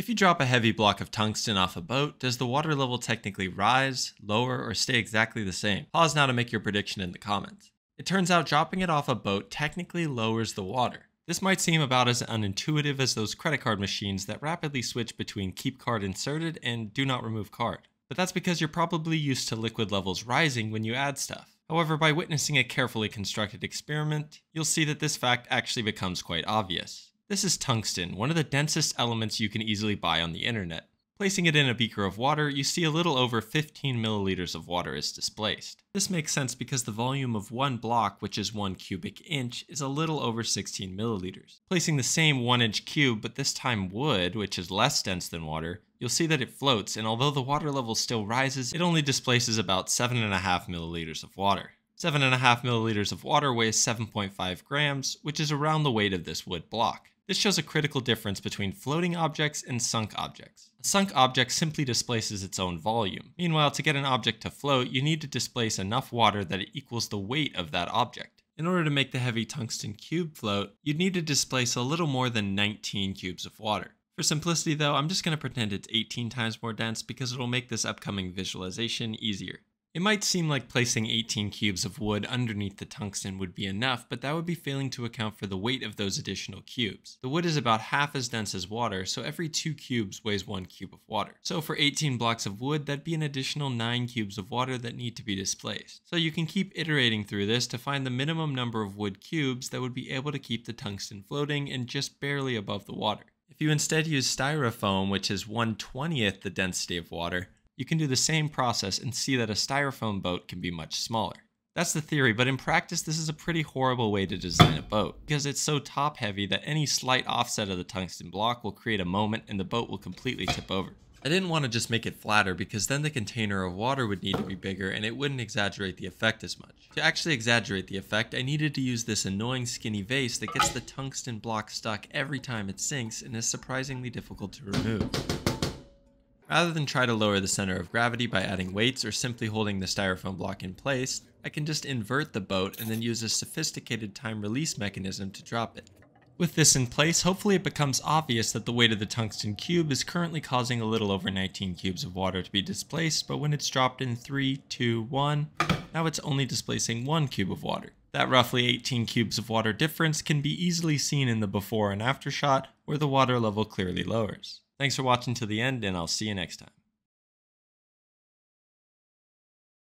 If you drop a heavy block of tungsten off a boat, does the water level technically rise, lower, or stay exactly the same? Pause now to make your prediction in the comments. It turns out dropping it off a boat technically lowers the water. This might seem about as unintuitive as those credit card machines that rapidly switch between keep card inserted and do not remove card. But that's because you're probably used to liquid levels rising when you add stuff. However, by witnessing a carefully constructed experiment, you'll see that this fact actually becomes quite obvious. This is tungsten, one of the densest elements you can easily buy on the internet. Placing it in a beaker of water, you see a little over 15 milliliters of water is displaced. This makes sense because the volume of one block, which is 1 cubic inch, is a little over 16 milliliters. Placing the same 1 inch cube, but this time wood, which is less dense than water, you'll see that it floats, and although the water level still rises, it only displaces about 7.5 milliliters of water. 7.5 milliliters of water weighs 7.5 grams, which is around the weight of this wood block. This shows a critical difference between floating objects and sunk objects. A sunk object simply displaces its own volume. Meanwhile, to get an object to float, you need to displace enough water that it equals the weight of that object. In order to make the heavy tungsten cube float, you'd need to displace a little more than 19 cubes of water. For simplicity though, I'm just going to pretend it's 18 times more dense because it'll make this upcoming visualization easier. It might seem like placing 18 cubes of wood underneath the tungsten would be enough, but that would be failing to account for the weight of those additional cubes. The wood is about half as dense as water, so every 2 cubes weighs 1 cube of water. So for 18 blocks of wood, that'd be an additional 9 cubes of water that need to be displaced. So you can keep iterating through this to find the minimum number of wood cubes that would be able to keep the tungsten floating and just barely above the water. If you instead use styrofoam, which is 1 20th the density of water, you can do the same process and see that a styrofoam boat can be much smaller. That's the theory, but in practice, this is a pretty horrible way to design a boat, because it's so top heavy that any slight offset of the tungsten block will create a moment and the boat will completely tip over. I didn't want to just make it flatter because then the container of water would need to be bigger and it wouldn't exaggerate the effect as much. To actually exaggerate the effect, I needed to use this annoying skinny vase that gets the tungsten block stuck every time it sinks and is surprisingly difficult to remove. Rather than try to lower the center of gravity by adding weights or simply holding the styrofoam block in place, I can just invert the boat and then use a sophisticated time release mechanism to drop it. With this in place, hopefully it becomes obvious that the weight of the tungsten cube is currently causing a little over 19 cubes of water to be displaced, but when it's dropped in 3, 2, 1, now it's only displacing 1 cube of water. That roughly 18 cubes of water difference can be easily seen in the before and after shot, where the water level clearly lowers. Thanks for watching to the end, and I'll see you next time.